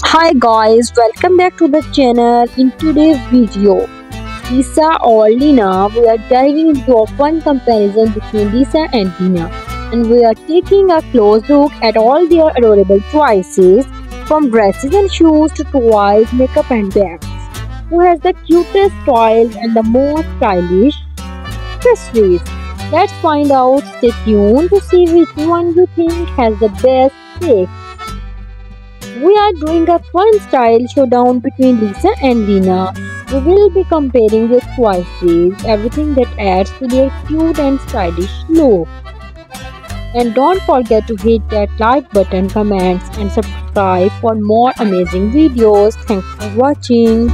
Hi guys, welcome back to the channel. In today's video, Lisa or Lena, we are diving into a fun comparison between Lisa and Lena. And we are taking a close look at all their adorable choices from dresses and shoes to toys, makeup and bags. Who has the cutest toys and the most stylish accessories? Let's find out. Stay tuned to see which one you think has the best pick. We are doing a fun style showdown between Lisa and Lena. We will be comparing their choices, everything that adds to their cute and stylish look. And don't forget to hit that like button, comments and subscribe for more amazing videos. Thanks for watching.